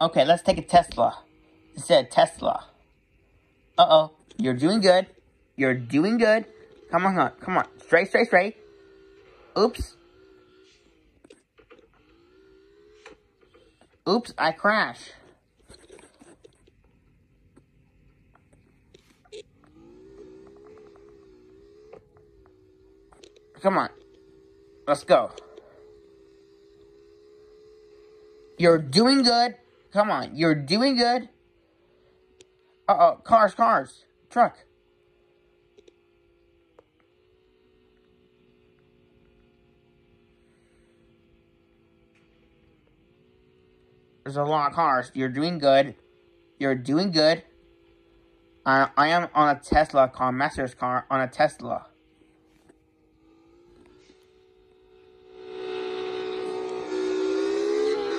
Okay, let's take a Tesla. Instead of Tesla. Uh-oh. You're doing good. You're doing good. Come on, come on. Straight, straight, straight. Oops. Oops, I crashed. Come on. Let's go. You're doing good. Come on. You're doing good. Uh-oh. Cars, cars. Truck. There's a lot of cars. You're doing good. You're doing good. I, I am on a Tesla car, master's car, on a Tesla.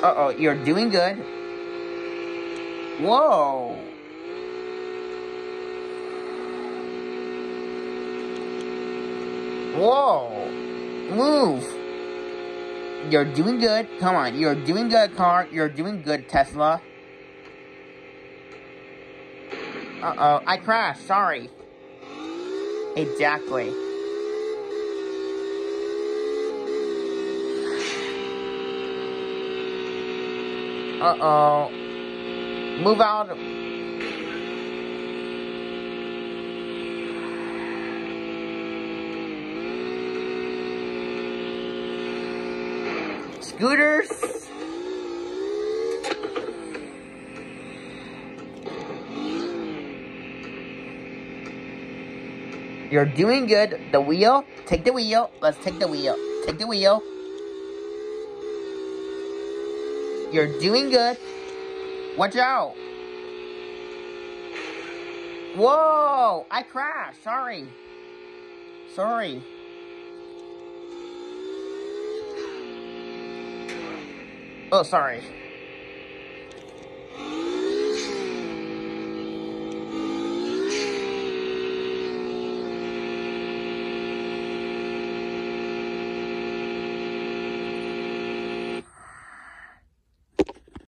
Uh-oh, you're doing good. Whoa. Whoa. Move. You're doing good. Come on, you're doing good, car. You're doing good, Tesla. Uh-oh, I crashed. Sorry. Exactly. Uh-oh. Move out. Scooters. You're doing good. The wheel. Take the wheel. Let's take the wheel. Take the wheel. You're doing good. Watch out. Whoa! I crashed. Sorry. Sorry. Oh, sorry.